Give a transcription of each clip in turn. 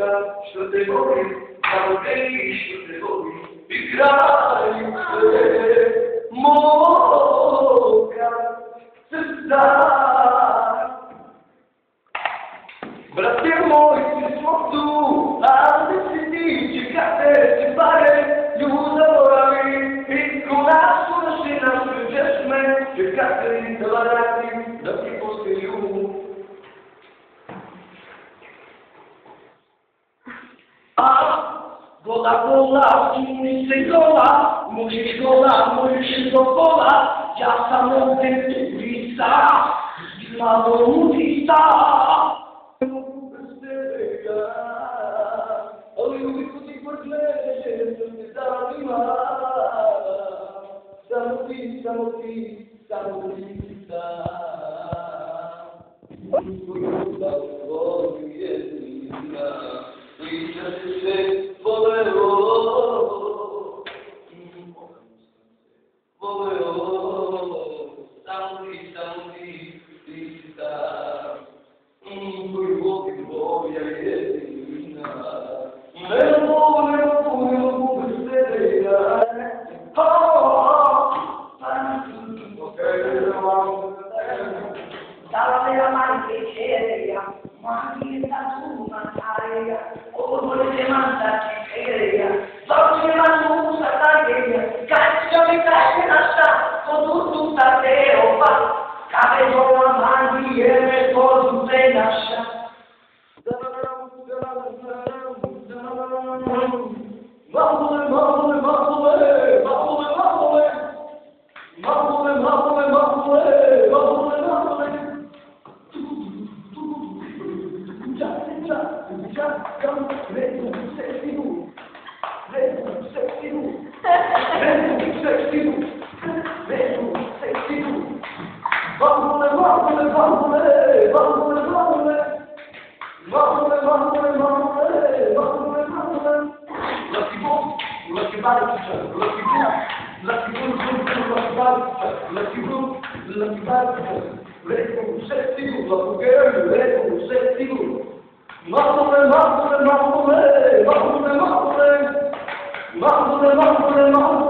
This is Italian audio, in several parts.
Veca, što te volim, samo te și što te volim, i kraljice moga srca. Brate moj, svi smo tu, am si ti, čekate, ti pare, ljubavi, și kuna su naši, nas uđeš me, čekate, da varati, da ti postoju, A Gola gola, kimisi gola, musisz gola, musisz do gola, ja samotny turista, znamowita. Samotni, samotni, samotnita. Samotnita, samotnita. se volevo, volevo tanti, tanti di sta, in cui vuoi voglia e divina, nel cuore puro pulserà, oh, tanti, che non, dalla mia mano che c'era, ma anche la sua aria, o vuole che manda aria, solo che la sua mi caccia la sta, con tutto un tateo fa, capito la mani e me con tutto la. תקשיבו, תקשיבו, תקשיבו. ברחו לברחו לברחו לברחו לברחו לברחו לברחו לברחו לברחו לברחו לציבור, לציבור, לציבור, לציבור, לציבור, reconocemos a mulher, reconocemos. Mármore, mármore, mármore, mármore, mármore, mármore, mármore, mármore.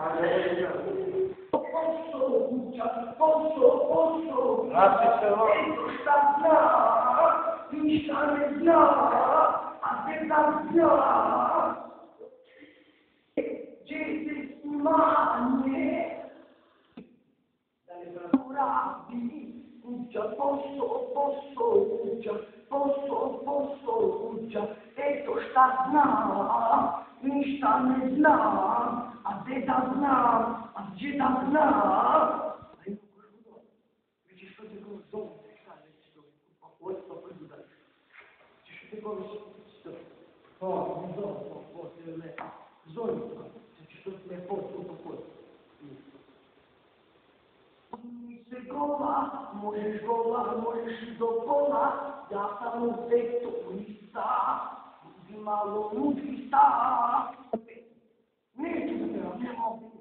Posso, posso, posso. Grazie, signore. Mi sta già, aspetta già. Gesù mani. Curabili, Lucia, posso, posso, già posso, posso, già. ty toż ta zna, niż ta nie zna, a ty tam zna, a gdzie ta zna? A ja kurwa, widzisz to tylko w domu, stary, czy to chłodź to wydać. Czy ty powiesz, to, to, nie to, to, to, tyle, żonie, czy to tyle, to, to, to, chłodź. Ty goła, możesz goła, możesz do pola, ja sam zdech to ulica. Malu Vista. Wait, meu irmão.